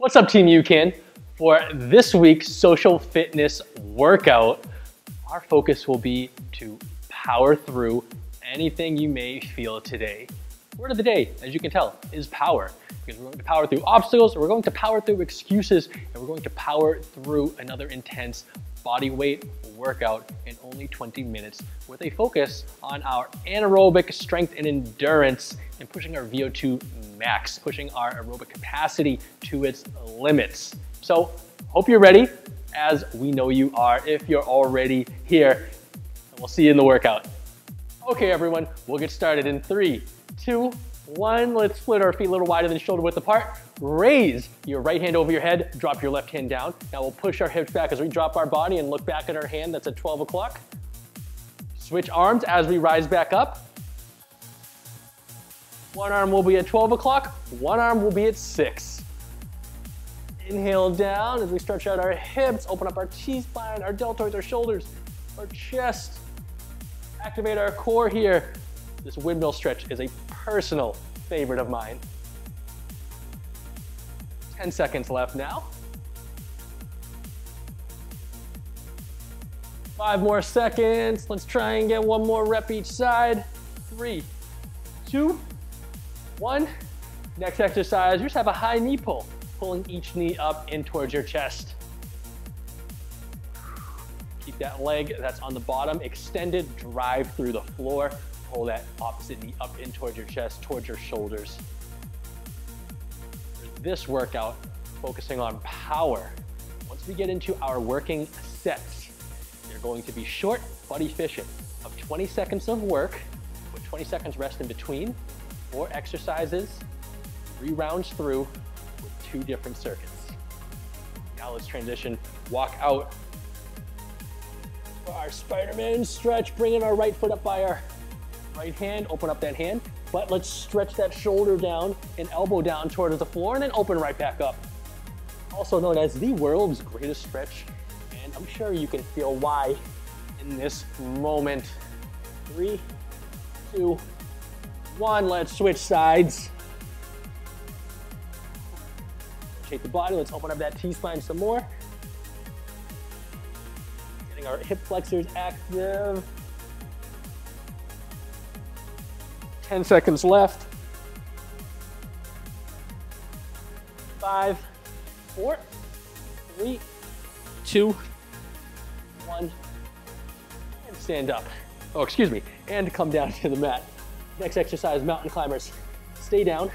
What's up, Team UCAN? For this week's social fitness workout, our focus will be to power through anything you may feel today. Word of the day, as you can tell, is power. Because we're going to power through obstacles, we're going to power through excuses, and we're going to power through another intense body weight workout in only 20 minutes with a focus on our anaerobic strength and endurance and pushing our VO2 max, pushing our aerobic capacity to its limits. So hope you're ready as we know you are if you're already here. And we'll see you in the workout. Okay, everyone, we'll get started in three, two, one. Let's split our feet a little wider than shoulder width apart. Raise your right hand over your head, drop your left hand down. Now we'll push our hips back as we drop our body and look back at our hand that's at 12 o'clock. Switch arms as we rise back up. One arm will be at 12 o'clock, one arm will be at six. Inhale down as we stretch out our hips, open up our T-spine, our deltoids, our shoulders, our chest. Activate our core here. This windmill stretch is a personal favorite of mine. 10 seconds left now. Five more seconds. Let's try and get one more rep each side. Three, two, one. Next exercise, just have a high knee pull, pulling each knee up in towards your chest. Keep that leg that's on the bottom extended, drive through the floor. Pull that opposite knee up in towards your chest, towards your shoulders. This workout, focusing on power. Once we get into our working sets, they're going to be short but efficient of 20 seconds of work with 20 seconds rest in between, four exercises, three rounds through with two different circuits. Now let's transition, walk out for our Spider-Man stretch, bringing our right foot up by our right hand, open up that hand, but let's stretch that shoulder down and elbow down towards the floor and then open right back up. Also known as the world's greatest stretch, and I'm sure you can feel why in this moment. Three, two, one, let's switch sides. Shake the body, let's open up that T-spine some more. Getting our hip flexors active. 10 seconds left. Five, four, three, two, one, and stand up. Oh, excuse me, and come down to the mat. Next exercise, mountain climbers. Stay down,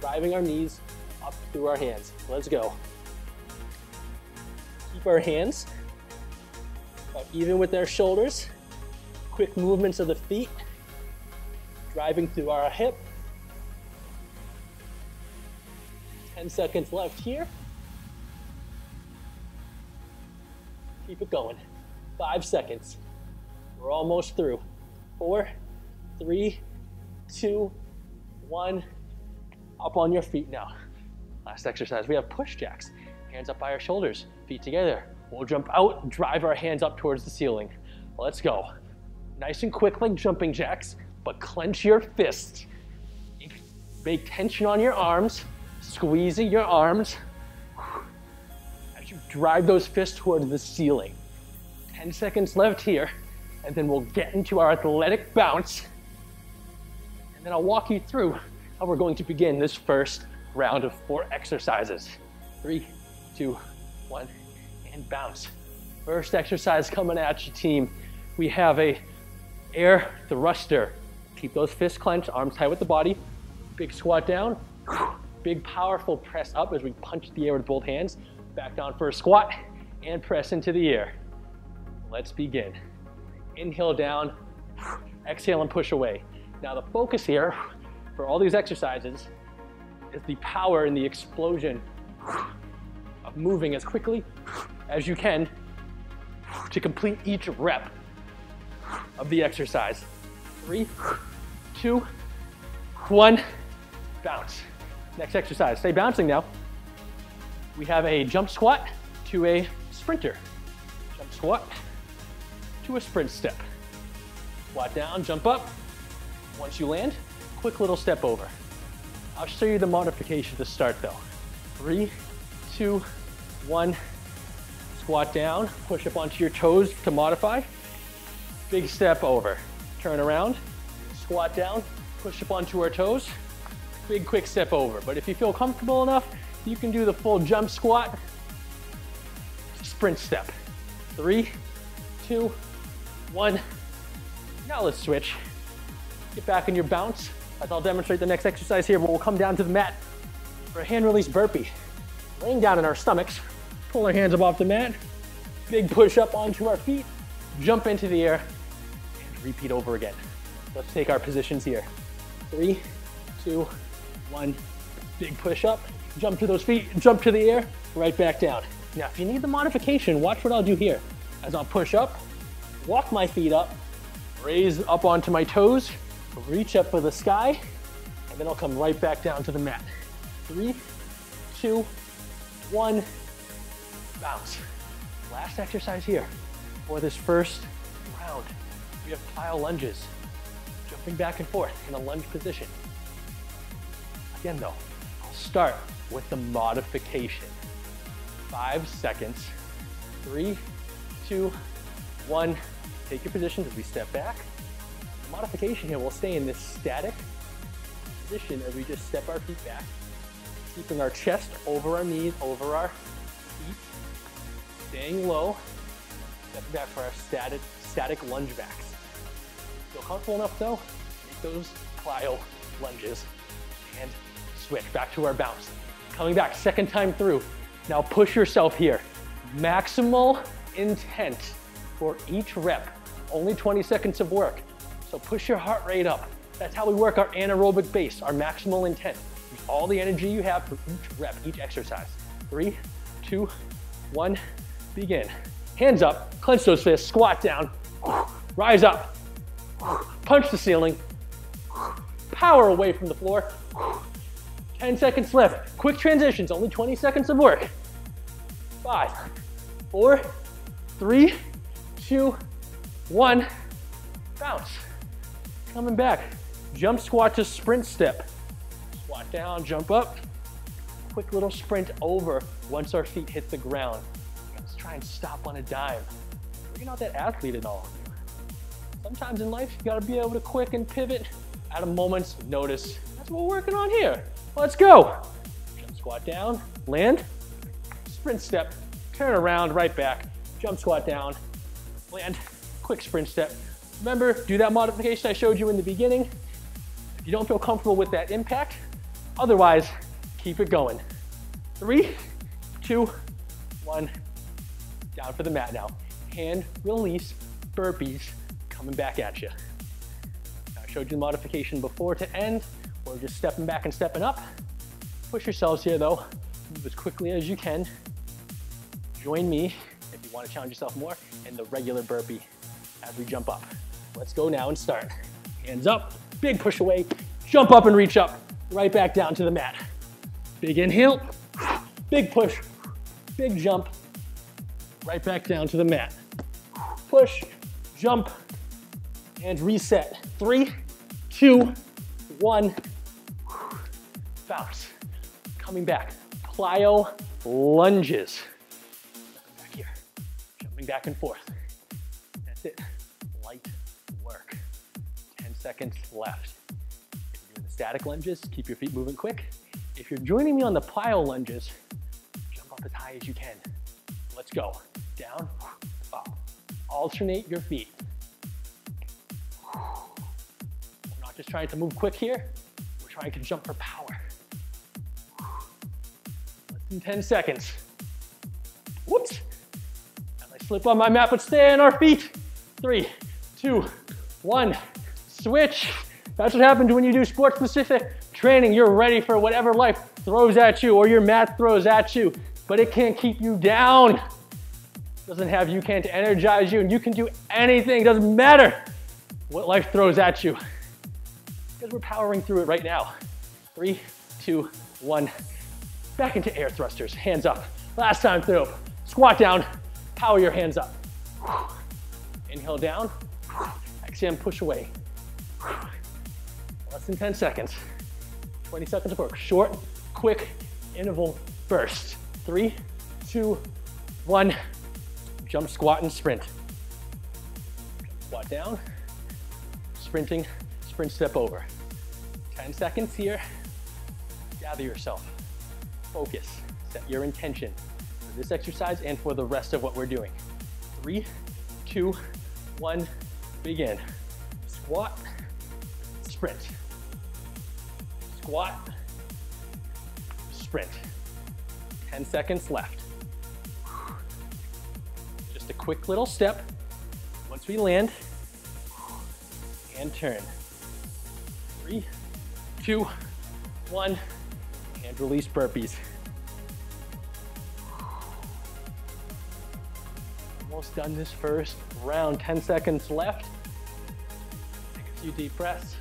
driving our knees up through our hands. Let's go. Keep our hands even with our shoulders. Quick movements of the feet driving through our hip. 10 seconds left here. Keep it going. Five seconds. We're almost through. Four, three, two, one. Up on your feet now. Last exercise, we have push jacks. Hands up by our shoulders, feet together. We'll jump out, drive our hands up towards the ceiling. Let's go. Nice and quick like jumping jacks but clench your fists. Make tension on your arms, squeezing your arms as you drive those fists towards the ceiling. 10 seconds left here, and then we'll get into our athletic bounce. And then I'll walk you through how we're going to begin this first round of four exercises. Three, two, one, and bounce. First exercise coming at you, team. We have a air thruster. Keep those fists clenched, arms tight with the body. Big squat down. Big powerful press up as we punch the air with both hands. Back down for a squat and press into the air. Let's begin. Inhale down, exhale and push away. Now the focus here for all these exercises is the power and the explosion of moving as quickly as you can to complete each rep of the exercise. Three, two, one, bounce. Next exercise, stay bouncing now. We have a jump squat to a sprinter. Jump squat to a sprint step. Squat down, jump up. Once you land, quick little step over. I'll show you the modification to start though. Three, two, one. Squat down, push up onto your toes to modify. Big step over. Turn around, squat down, push up onto our toes. Big quick step over. But if you feel comfortable enough, you can do the full jump squat, sprint step. Three, two, one. Now let's switch. Get back in your bounce. As I'll demonstrate the next exercise here, but we'll come down to the mat for a hand release burpee. Laying down in our stomachs, pull our hands up off the mat, big push up onto our feet, jump into the air, and repeat over again. Let's take our positions here. Three, two, one, big push up, jump to those feet, jump to the air, right back down. Now, if you need the modification, watch what I'll do here. As I'll push up, walk my feet up, raise up onto my toes, reach up for the sky, and then I'll come right back down to the mat. Three, two, one, bounce. Last exercise here for this first round. We have plyo lunges, jumping back and forth in a lunge position. Again though, I'll start with the modification. Five seconds, three, two, one. Take your positions as we step back. The modification here will stay in this static position as we just step our feet back, keeping our chest over our knees, over our feet, staying low, stepping back for our static, static lunge backs. Feel comfortable enough though, make those plyo lunges and switch back to our bounce. Coming back, second time through. Now push yourself here. Maximal intent for each rep. Only 20 seconds of work. So push your heart rate up. That's how we work our anaerobic base, our maximal intent. All the energy you have for each rep, each exercise. Three, two, one, begin. Hands up, clench those fists, squat down, rise up, punch the ceiling, power away from the floor. 10 seconds left. Quick transitions, only 20 seconds of work. Five, four, three, two, one. Bounce. Coming back. Jump squat to sprint step. Squat down, jump up. Quick little sprint over once our feet hit the ground. Let's try and stop on a dime. You're not that athlete at all. Sometimes in life, you gotta be able to quick and pivot at a moment's notice. That's what we're working on here. Let's go. Jump squat down, land, sprint step, turn around, right back, jump squat down, land, quick sprint step. Remember, do that modification I showed you in the beginning. If you don't feel comfortable with that impact, otherwise, keep it going. Three, two, one, down for the mat now. Hand release burpees coming back at you. I showed you the modification before to end. We're just stepping back and stepping up. Push yourselves here though. Move as quickly as you can. Join me if you want to challenge yourself more in the regular burpee as we jump up. Let's go now and start. Hands up, big push away, jump up and reach up, right back down to the mat. Big inhale, big push, big jump, right back down to the mat. Push, jump, and reset. Three, two, one, bounce. Coming back, plyo lunges. Back here, jumping back and forth. That's it, light work. 10 seconds left. If you're doing the static lunges, keep your feet moving quick. If you're joining me on the plyo lunges, jump up as high as you can. Let's go. Down, up. Alternate your feet. We're not just trying to move quick here, we're trying to jump for power. Less than 10 seconds. Whoops. As I slip on my mat, but stay on our feet. Three, two, one. Switch. That's what happens when you do sport specific training. You're ready for whatever life throws at you or your mat throws at you, but it can't keep you down. Doesn't have you can't energize you and you can do anything. Doesn't matter what life throws at you because we're powering through it right now. Three, two, one. Back into air thrusters, hands up. Last time through. Squat down, power your hands up. Inhale down, exhale and push away. Less than 10 seconds. 20 seconds of work. Short, quick, interval first. Three, two, one. Jump, squat, and sprint. Squat down, sprinting, sprint step over. 10 seconds here. Gather yourself. Focus. Set your intention for this exercise and for the rest of what we're doing. Three, two, one, begin. Squat, sprint. Squat, sprint. 10 seconds left. Just a quick little step. Once we land, and turn. Three, two, one, and release burpees. Almost done this first round, 10 seconds left. Take a few deep breaths.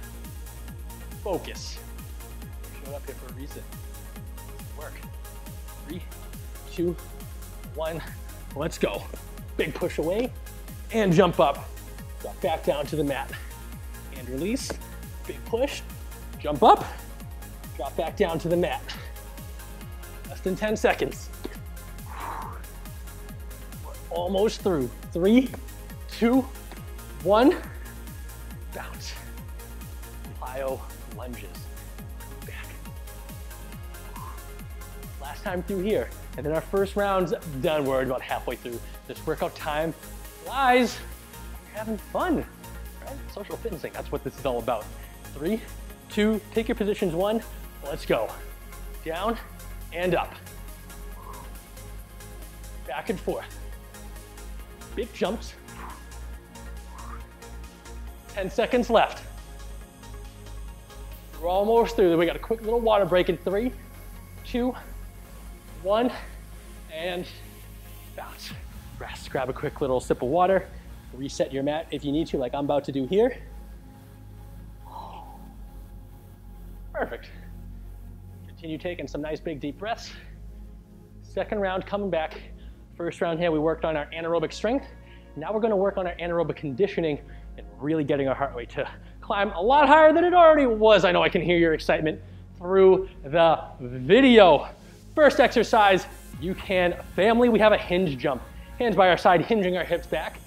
Focus. Showed up here for a reason. Work. Three, two, one, let's go. Big push away and jump up. Drop back down to the mat release. Big push, jump up, drop back down to the mat. Less than 10 seconds. We're almost through. Three, two, one, bounce. Plyo lunges. Back. Last time through here. And then our first round's done. We're about halfway through. This workout time flies. We're having fun, right? Social fitnessing, that's what this is all about. Three, two, take your positions one, let's go. Down and up. Back and forth. Big jumps. 10 seconds left. We're almost through. We got a quick little water break in three, two, one, and bounce. Rest. Grab a quick little sip of water. Reset your mat if you need to, like I'm about to do here. Perfect. Continue taking some nice big deep breaths. Second round coming back. First round here, we worked on our anaerobic strength. Now we're gonna work on our anaerobic conditioning and really getting our heart rate to climb a lot higher than it already was. I know I can hear your excitement through the video. First exercise, UCAN family, we have a hinge jump. Hands by our side, hinging our hips back.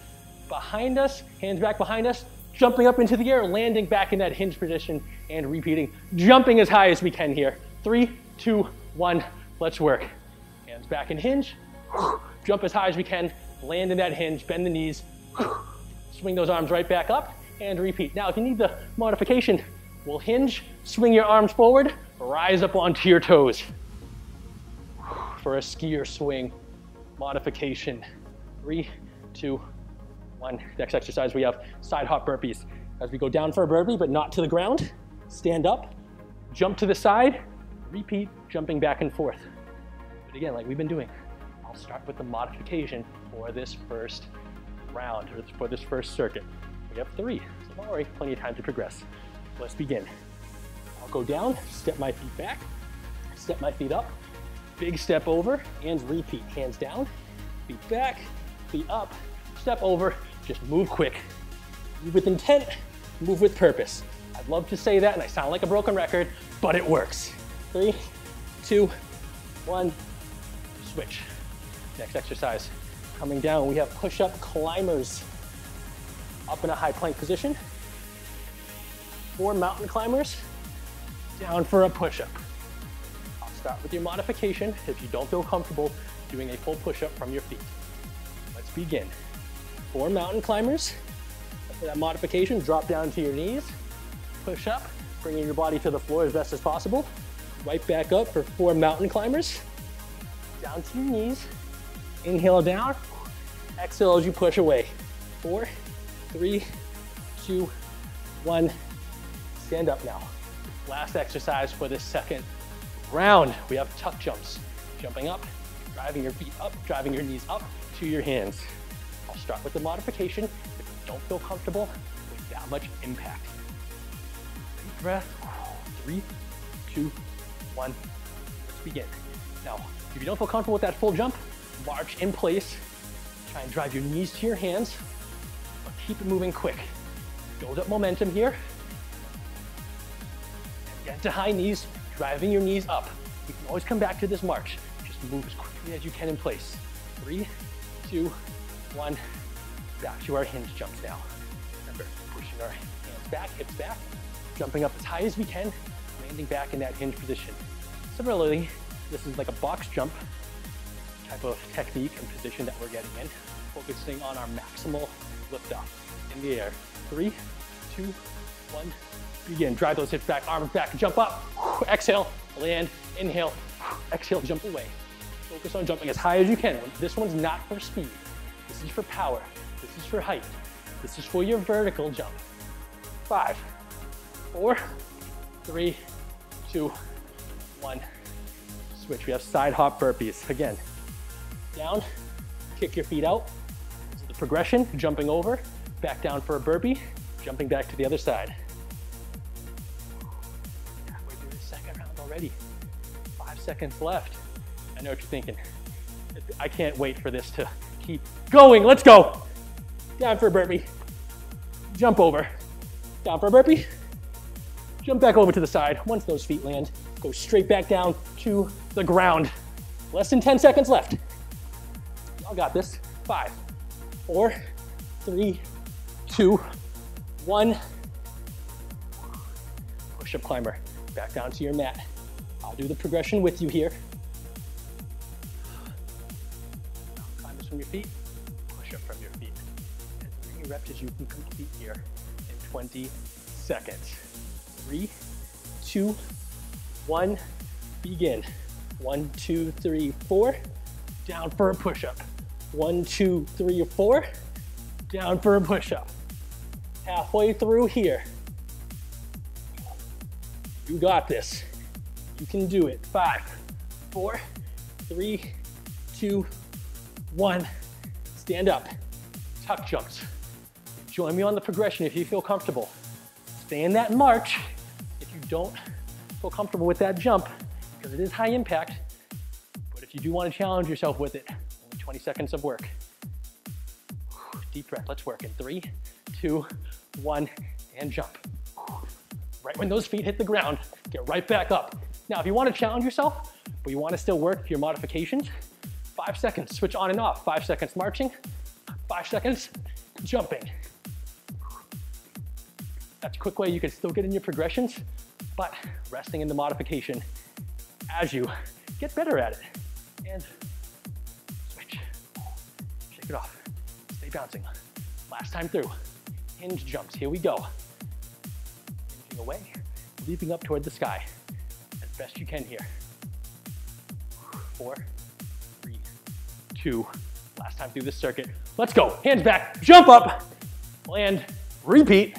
Behind us, hands back behind us, jumping up into the air, landing back in that hinge position and repeating, jumping as high as we can here. Three, two, one, let's work. Hands back in hinge, jump as high as we can, land in that hinge, bend the knees, swing those arms right back up, and repeat. Now, if you need the modification, we'll hinge, swing your arms forward, rise up onto your toes for a skier swing modification. Three, two, one. Next exercise, we have side hop burpees. As we go down for a burpee, but not to the ground, stand up, jump to the side, repeat, jumping back and forth. But again, like we've been doing, I'll start with the modification for this first round, or for this first circuit. We have three, so don't worry, plenty of time to progress. Let's begin. I'll go down, step my feet back, step my feet up, big step over, and repeat. Hands down, feet back, feet up, step over, just move quick. Move with intent, move with purpose. I'd love to say that and I sound like a broken record, but it works. Three, two, one, switch. Next exercise. Coming down, we have push-up climbers. Up in a high plank position. Four mountain climbers, down for a push-up. I'll start with your modification if you don't feel comfortable doing a full push-up from your feet. Let's begin. Four mountain climbers. For that modification, drop down to your knees, push up, bringing your body to the floor as best as possible. Right back up for four mountain climbers. Down to your knees. Inhale down. Exhale as you push away. Four, three, two, one. Stand up now. Last exercise for this second round. We have tuck jumps. Jumping up, driving your feet up, driving your knees up to your hands. I'll start with the modification. If you don't feel comfortable with that much impact. Deep breath. Three, two, one. Let's begin. Now, if you don't feel comfortable with that full jump, march in place. Try and drive your knees to your hands, but keep it moving quick. Build up momentum here. Get to high knees, driving your knees up. You can always come back to this march. Just move as quickly as you can in place. Three, two, one. Back to our hinge jumps now. Remember, pushing our hands back, hips back, jumping up as high as we can, landing back in that hinge position. Similarly, this is like a box jump type of technique and position that we're getting in, focusing on our maximal lift off in the air. Three, two, one, begin. Drive those hips back, arms back, jump up, exhale, land, inhale, exhale, jump away. Focus on jumping as high as you can. This one's not for speed. This is for power. This is for height. This is for your vertical jump. Five, four, three, two, one. Switch. We have side hop burpees. Again, down, kick your feet out. So the progression, jumping over, back down for a burpee, jumping back to the other side. Halfway through the second round already. Five seconds left. I know what you're thinking. I can't wait for this to keep going. Let's go. Down for a burpee. Jump over. Down for a burpee. Jump back over to the side. Once those feet land, go straight back down to the ground. Less than 10 seconds left. Y'all got this. Five, four, three, two, one. Push-up climber. Back down to your mat. I'll do the progression with you here. From your feet. Push up from your feet. As many reps as you can complete here in 20 seconds. Three, two, one, begin. One, two, three, four. Down for a push-up. One, two, three, four. Down for a push-up. Halfway through here. You got this. You can do it. Five, four, three, two, one. Stand up. Tuck jumps. Join me on the progression if you feel comfortable. Stay in that march if you don't feel comfortable with that jump because it is high impact. But if you do want to challenge yourself with it, only 20 seconds of work. Deep breath, let's work in three, two, one, and jump. Right when those feet hit the ground, get right back up. Now, if you want to challenge yourself, but you want to still work your modifications, five seconds, switch on and off. Five seconds marching, five seconds jumping. That's a quick way you can still get in your progressions, but resting in the modification as you get better at it. And switch, shake it off, stay bouncing. Last time through, hinge jumps, here we go. Hinging away, leaping up toward the sky as best you can here. Four, two, last time through this circuit. Let's go, hands back, jump up, land, repeat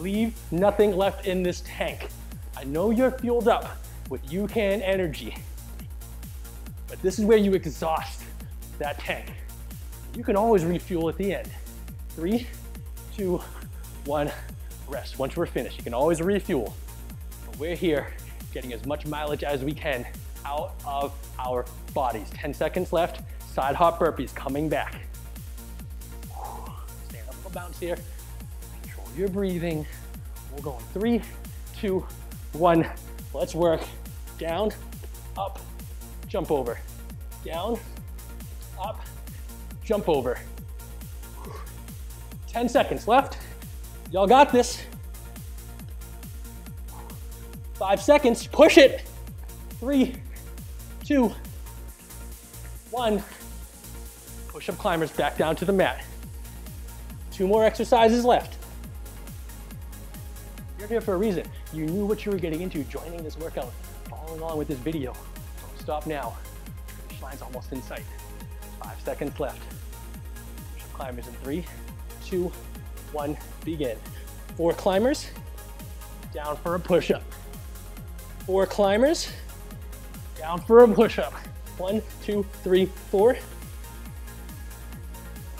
leave nothing left in this tank. I know you're fueled up with UCAN energy, but this is where you exhaust that tank. You can always refuel at the end. Three, two, one, rest. Once we're finished, you can always refuel. But we're here getting as much mileage as we can out of our bodies. 10 seconds left, side hop burpees coming back. Stand up, bounce here Control your breathing. We'll go in three, two, one. Let's work. Down, up, jump over. Down, up, jump over. 10 seconds left. Y'all got this. Five seconds, push it. Three, two, one. Push-up climbers back down to the mat. Two more exercises left. You're here for a reason. You knew what you were getting into joining this workout, following along with this video. Don't stop now. Finish line's almost in sight. Five seconds left. Climbers in three, two, one, begin. Four climbers, down for a push-up. Four climbers, down for a push-up. One, two, three, four.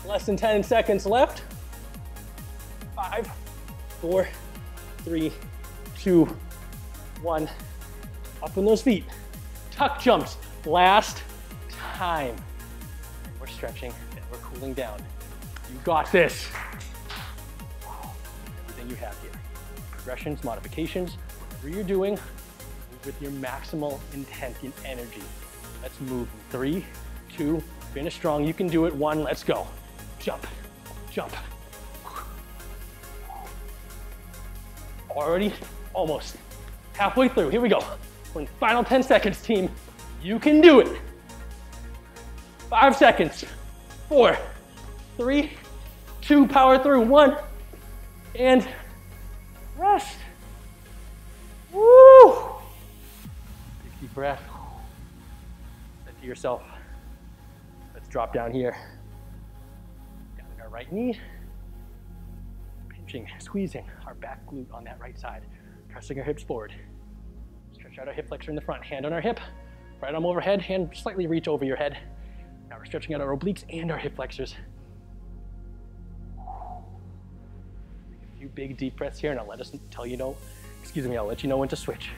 Less than 10 seconds left. Five, four, three, two, one. Up on those feet. Tuck jumps. Last time. We're stretching and we're cooling down. You got this. Everything you have here. Progressions, modifications, whatever you're doing, with your maximal intent and energy. Let's move. Three, two, finish strong. You can do it. One, let's go. Jump, jump. Already, almost halfway through. Here we go. We're in final 10 seconds, team. You can do it. Five seconds. Four, three, two, power through. One, and rest. Breath. Say to yourself, let's drop down here. Down in our right knee. Pinching, squeezing our back glute on that right side. Pressing our hips forward. Stretch out our hip flexor in the front. Hand on our hip. Right arm overhead. Hand slightly reach over your head. Now we're stretching out our obliques and our hip flexors. Take a few big deep breaths here, and I'll let us tell you know. Excuse me. I'll let you know when to switch.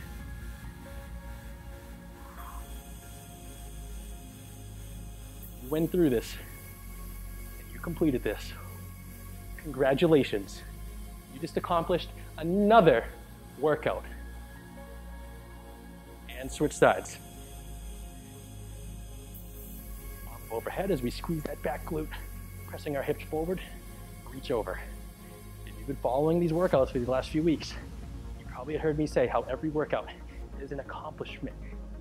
Went through this, and you completed this. Congratulations. You just accomplished another workout. And switch sides. Arm overhead as we squeeze that back glute, pressing our hips forward, reach over. If you've been following these workouts for the last few weeks, you probably heard me say how every workout is an accomplishment.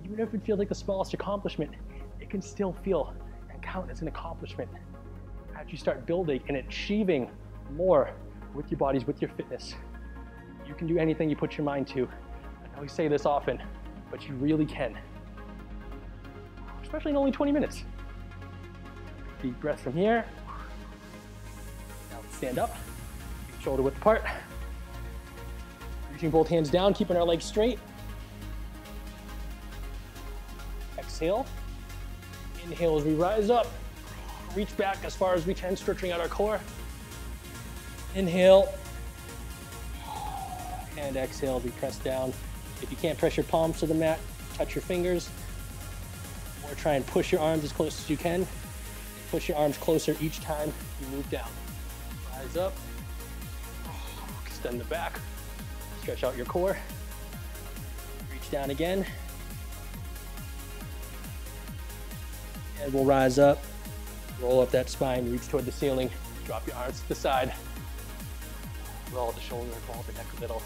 Even if it feels like the smallest accomplishment, it can still feel count as an accomplishment. As you start building and achieving more with your bodies, with your fitness, you can do anything you put your mind to. I know we say this often, but you really can. Especially in only 20 minutes. Deep breath from here. Now stand up, shoulder width apart. Reaching both hands down, keeping our legs straight. Exhale. Inhale as we rise up. Reach back as far as we can, stretching out our core. Inhale. And exhale as we press down. If you can't press your palms to the mat, touch your fingers. Or try and push your arms as close as you can. Push your arms closer each time you move down. Rise up. Extend the back. Stretch out your core. Reach down again. And we'll rise up. Roll up that spine, reach toward the ceiling. Drop your arms to the side. Roll the shoulder, roll the neck a little.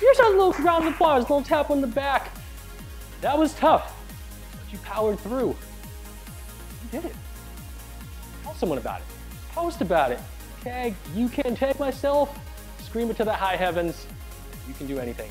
Here's a little round of applause, a little tap on the back. That was tough, but you powered through. You did it. Tell someone about it. Post about it. Tag, UCAN tag myself. Scream it to the high heavens. You can do anything.